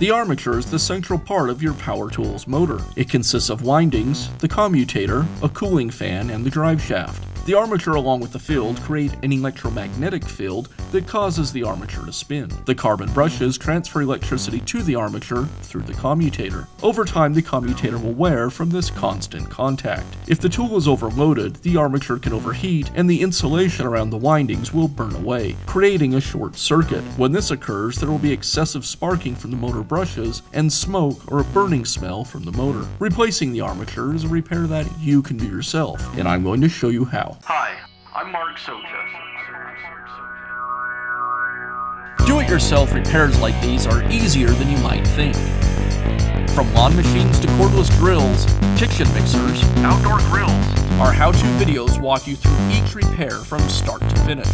The armature is the central part of your power tool's motor. It consists of windings, the commutator, a cooling fan, and the drive shaft. The armature along with the field create an electromagnetic field that causes the armature to spin. The carbon brushes transfer electricity to the armature through the commutator. Over time, the commutator will wear from this constant contact. If the tool is overloaded, the armature can overheat and the insulation around the windings will burn away, creating a short circuit. When this occurs, there will be excessive sparking from the motor brushes and smoke or a burning smell from the motor. Replacing the armature is a repair that you can do yourself, and I'm going to show you how. Hi, I'm Mark Socha. Do-it-yourself repairs like these are easier than you might think. From lawn machines to cordless drills, kitchen mixers, Outdoor grills. our how-to videos walk you through each repair from start to finish.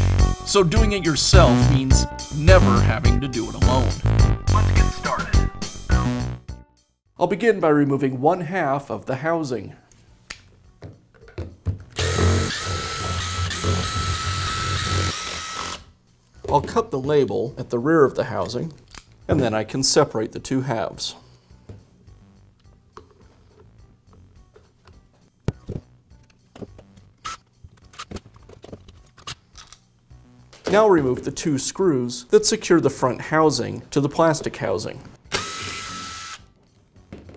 So doing it yourself means never having to do it alone. Let's get started. I'll begin by removing one half of the housing. I'll cut the label at the rear of the housing, and then I can separate the two halves. Now remove the two screws that secure the front housing to the plastic housing.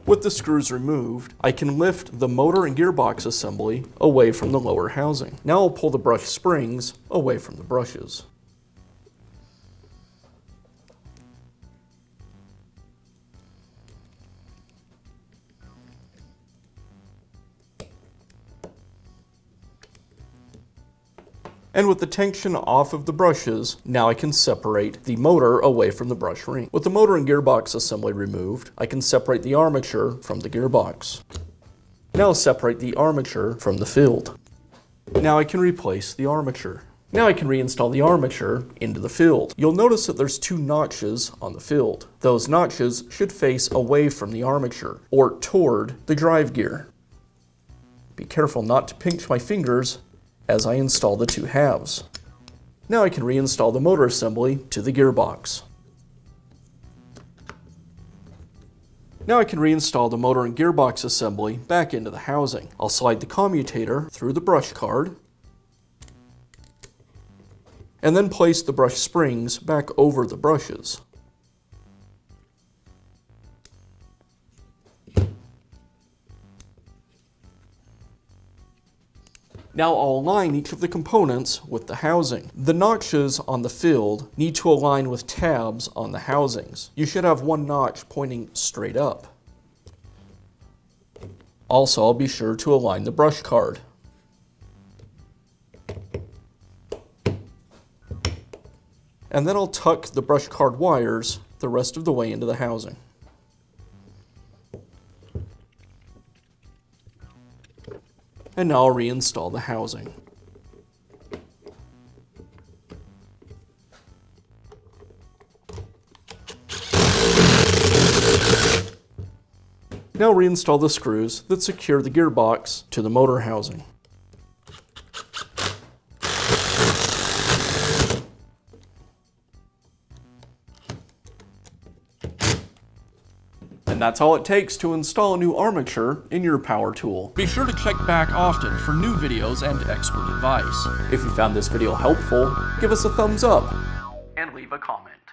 With the screws removed, I can lift the motor and gearbox assembly away from the lower housing. Now I'll pull the brush springs away from the brushes. And with the tension off of the brushes, now I can separate the motor away from the brush ring. With the motor and gearbox assembly removed, I can separate the armature from the gearbox. Now separate the armature from the field. Now I can replace the armature. Now I can reinstall the armature into the field. You'll notice that there's two notches on the field. Those notches should face away from the armature, or toward the drive gear. Be careful not to pinch my fingers as I install the two halves. Now I can reinstall the motor assembly to the gearbox. Now I can reinstall the motor and gearbox assembly back into the housing. I'll slide the commutator through the brush card, and then place the brush springs back over the brushes. Now I'll align each of the components with the housing. The notches on the field need to align with tabs on the housings. You should have one notch pointing straight up. Also, I'll be sure to align the brush card. And then I'll tuck the brush card wires the rest of the way into the housing. And now I'll reinstall the housing. Now reinstall the screws that secure the gearbox to the motor housing. And that's all it takes to install a new armature in your power tool. Be sure to check back often for new videos and expert advice. If you found this video helpful, give us a thumbs up. And leave a comment.